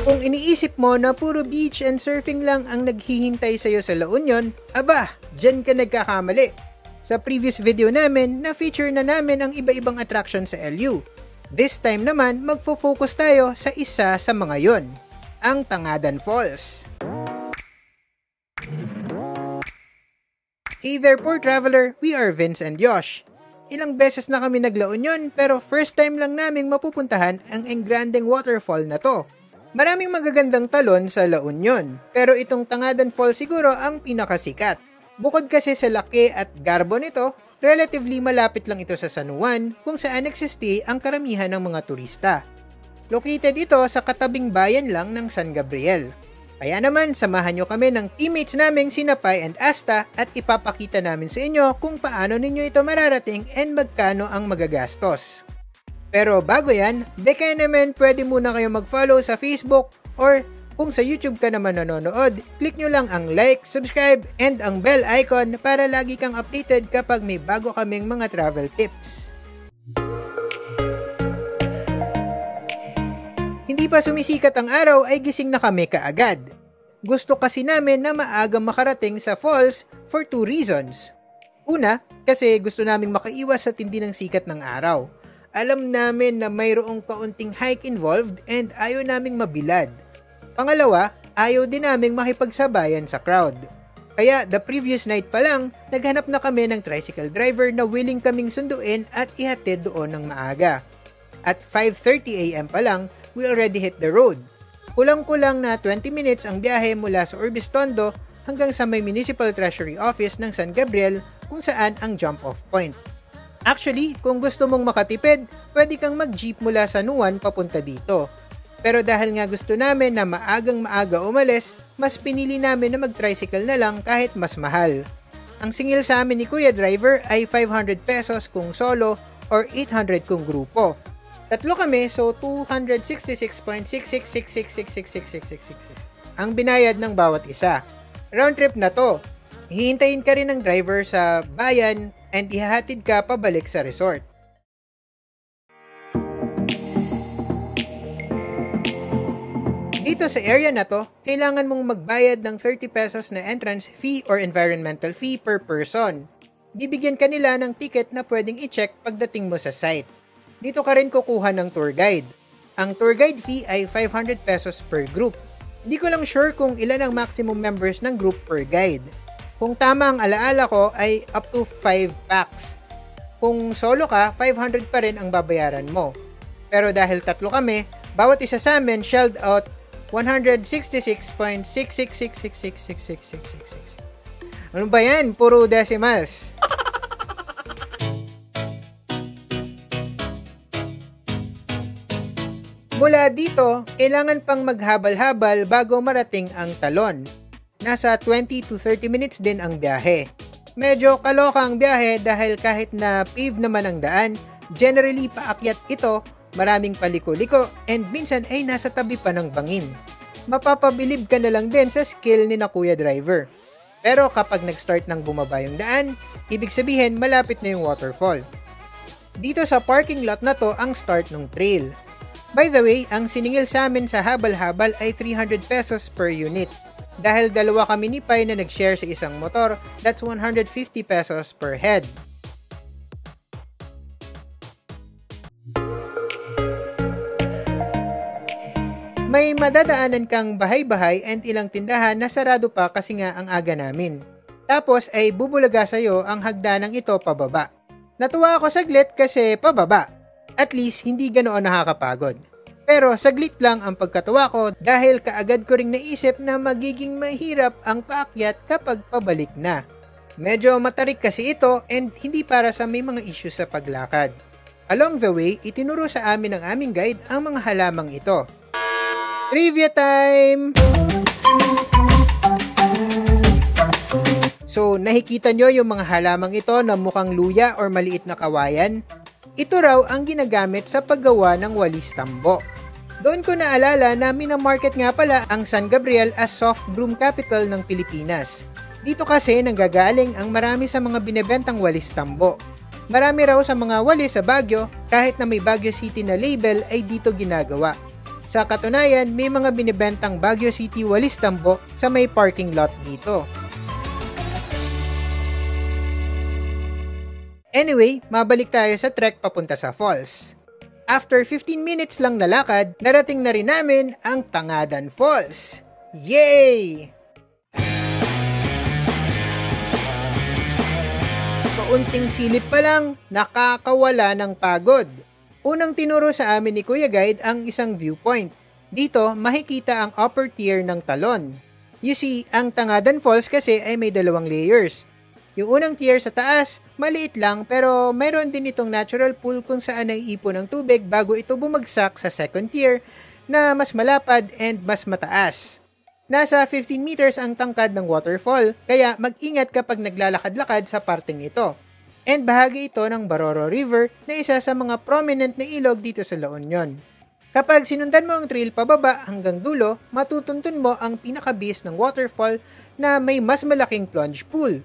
Kung iniisip mo na puro beach and surfing lang ang naghihintay sa'yo sa La Union, aba, dyan ka nagkakamali. Sa previous video namin, na-feature na namin ang iba-ibang attraction sa LU. This time naman, magfo-focus tayo sa isa sa mga yon, ang Tangadan Falls. Hey there poor traveler, we are Vince and Josh. Ilang beses na kami nagla Union pero first time lang naming mapupuntahan ang Engrandeng Waterfall na to. Maraming magagandang talon sa La Union, pero itong Tangadan Falls siguro ang pinakasikat. Bukod kasi sa laki at garbo nito, relatively malapit lang ito sa San Juan kung saan nagsistay ang karamihan ng mga turista. Located ito sa katabing bayan lang ng San Gabriel. Kaya naman, samahan nyo kami ng teammates naming Sinapay and Asta at ipapakita namin sa inyo kung paano ninyo ito mararating and magkano ang magagastos. Pero bago yan, baka naman pwede muna kayo mag-follow sa Facebook or kung sa YouTube ka naman nanonood, click nyo lang ang like, subscribe, and ang bell icon para lagi kang updated kapag may bago kaming mga travel tips. Hindi pa sumisikat ang araw ay gising na kami kaagad. Gusto kasi namin na maagang makarating sa falls for two reasons. Una, kasi gusto naming makaiwas sa tindi ng sikat ng araw alam namin na mayroong kaunting hike involved and ayaw naming mabilad. Pangalawa, ayaw din naming makipagsabayan sa crowd. Kaya the previous night pa lang, naghanap na kami ng tricycle driver na willing kaming sunduin at ihatid doon ng maaga. At 5.30am pa lang, we already hit the road. Kulang-kulang na 20 minutes ang biyahe mula sa Urbis Tondo hanggang sa may Municipal Treasury Office ng San Gabriel kung saan ang jump-off point. Actually, kung gusto mong makatipid, pwede kang mag-jeep mula sa Nuan papunta dito. Pero dahil nga gusto namin na maagang maaga umalis, mas pinili namin na mag-tricycle na lang kahit mas mahal. Ang singil sa amin ni Kuya Driver ay 500 pesos kung solo or 800 kung grupo. Tatlo kami, so 266.6666666666 ang binayad ng bawat isa. Round trip na to. Hihintayin ka rin ng driver sa bayan and ihahatid ka pabalik sa resort. Dito sa area na to, kailangan mong magbayad ng 30 pesos na entrance fee or environmental fee per person. Bibigyan ka nila ng ticket na pwedeng i-check pagdating mo sa site. Dito ka rin kukuha ng tour guide. Ang tour guide fee ay 500 pesos per group. Hindi ko lang sure kung ilan ang maximum members ng group per guide. Kung tama ang alaala ko ay up to 5 packs. Kung solo ka, 500 pa rin ang babayaran mo. Pero dahil tatlo kami, bawat isa sa amin shelled out 166.666666666. Ano ba yan? Puro decimals. Mula dito, kailangan pang maghabal-habal bago marating ang talon nasa 20 to 30 minutes din ang biyahe. Medyo kaloka ang biyahe dahil kahit na pave naman ang daan, generally paakyat ito, maraming paliko-liko, and minsan ay nasa tabi pa ng bangin. Mapapabilib ka na lang din sa skill ni na kuya driver. Pero kapag nag-start ng bumaba yung daan, ibig sabihin malapit na yung waterfall. Dito sa parking lot na to ang start ng trail. By the way, ang siningil sa amin sa habal-habal ay 300 pesos per unit. Dahil dalawa kami ni Pai na nag-share sa isang motor, that's 150 pesos per head. May madadaanan kang bahay-bahay and ilang tindahan na sarado pa kasi nga ang aga namin. Tapos ay bubulaga sa'yo ang hagdanang ito pababa. Natuwa ako saglit kasi pababa. At least hindi ganoon nakakapagod. Pero saglit lang ang pagkatawa ko dahil kaagad ko ring naisip na magiging mahirap ang paakyat kapag pabalik na. Medyo matarik kasi ito and hindi para sa may mga issues sa paglakad. Along the way, itinuro sa amin ng aming guide ang mga halamang ito. Trivia time! So, nakikita nyo yung mga halamang ito na mukhang luya or maliit na kawayan? Ito raw ang ginagamit sa paggawa ng walis tambo. Doon ko naalala na minamarket nga pala ang San Gabriel as soft broom capital ng Pilipinas. Dito kasi nanggagaling ang marami sa mga binebentang walis tambo. Marami raw sa mga walis sa Baguio, kahit na may Baguio City na label ay dito ginagawa. Sa katunayan, may mga binibentang Baguio City Walis Tambo sa may parking lot dito. Anyway, mabalik tayo sa trek papunta sa falls. After 15 minutes lang na lakad, narating na rin namin ang Tangadan Falls. Yay! Kaunting silip pa lang, nakakawala ng pagod. Unang tinuro sa amin ni Kuya Guide ang isang viewpoint. Dito, makikita ang upper tier ng talon. You see, ang Tangadan Falls kasi ay may dalawang layers. Yung unang tier sa taas, maliit lang pero mayroon din itong natural pool kung saan naiipon ng tubig bago ito bumagsak sa second tier na mas malapad and mas mataas. Nasa 15 meters ang tangkad ng waterfall, kaya mag-ingat kapag naglalakad-lakad sa parteng ito and bahagi ito ng Baroro River na isa sa mga prominent na ilog dito sa La Union. Kapag sinundan mo ang trail pababa hanggang dulo, matutuntun mo ang pinakabis ng waterfall na may mas malaking plunge pool.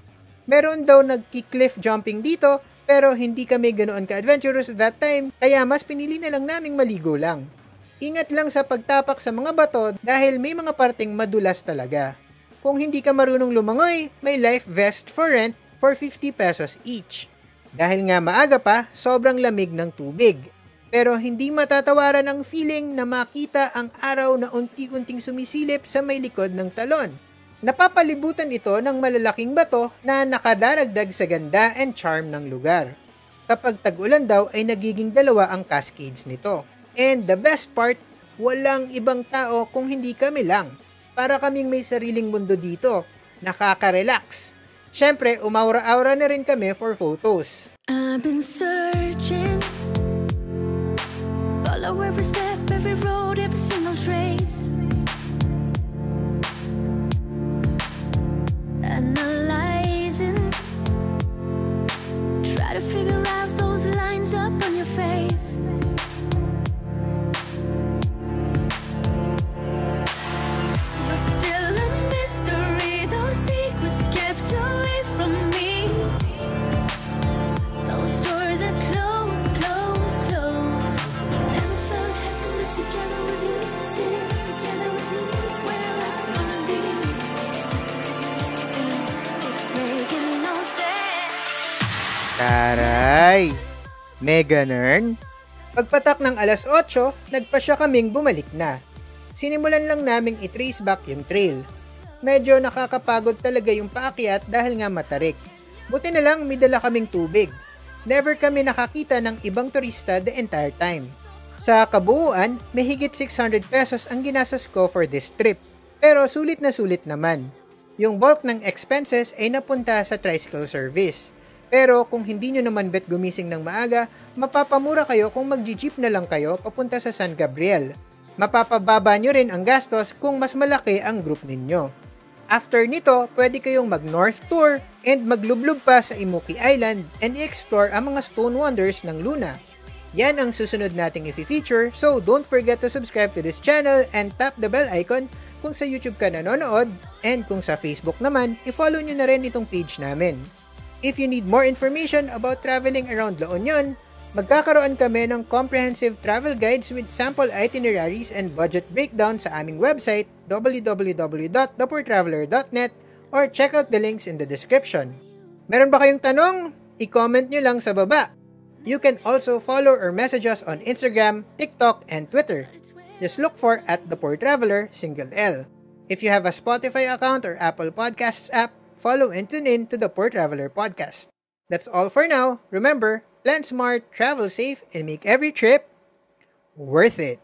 Meron daw nagki-cliff jumping dito pero hindi kami ganoon ka-adventurous at that time kaya mas pinili na lang naming maligo lang. Ingat lang sa pagtapak sa mga bato dahil may mga parteng madulas talaga. Kung hindi ka marunong lumangoy, may life vest for rent for 50 pesos each. Dahil nga maaga pa, sobrang lamig ng tubig. Pero hindi matatawaran ang feeling na makita ang araw na unti-unting sumisilip sa may likod ng talon. Napapalibutan ito ng malalaking bato na nakadaragdag sa ganda and charm ng lugar. Kapag tag-ulan daw ay nagiging dalawa ang cascades nito. And the best part, walang ibang tao kung hindi kami lang. Para kaming may sariling mundo dito. Nakaka-relax Siyempre, umaura-aura na rin kami for photos. I've been searching Follow every step, every road, every single trace Taray! Mega Nern? Pagpatak ng alas 8, nagpa siya kaming bumalik na. Sinimulan lang naming i-trace back yung trail. Medyo nakakapagod talaga yung paakyat dahil nga matarik. Buti na lang may dala kaming tubig. Never kami nakakita ng ibang turista the entire time. Sa kabuuan, may higit 600 pesos ang ginasas ko for this trip. Pero sulit na sulit naman. Yung bulk ng expenses ay napunta sa tricycle service. Pero kung hindi nyo naman bet gumising ng maaga, mapapamura kayo kung mag-jeep na lang kayo papunta sa San Gabriel. Mapapababa nyo rin ang gastos kung mas malaki ang group ninyo. After nito, pwede kayong mag-north tour and maglublob pa sa Imuki Island and i-explore ang mga stone wonders ng Luna. Yan ang susunod nating i-feature, so don't forget to subscribe to this channel and tap the bell icon kung sa YouTube ka nanonood and kung sa Facebook naman, i-follow nyo na rin itong page namin. If you need more information about traveling around La Union, magkakaroon kami ng comprehensive travel guides with sample itineraries and budget breakdown sa aming website www.thepoortraveler.net or check out the links in the description. Meron ba kayong tanong? I-comment nyo lang sa baba. You can also follow or message us on Instagram, TikTok, and Twitter. Just look for at The Poor Traveler, single L. If you have a Spotify account or Apple Podcasts app, follow and tune in to the Poor Traveler podcast. That's all for now. Remember, plan smart, travel safe, and make every trip worth it.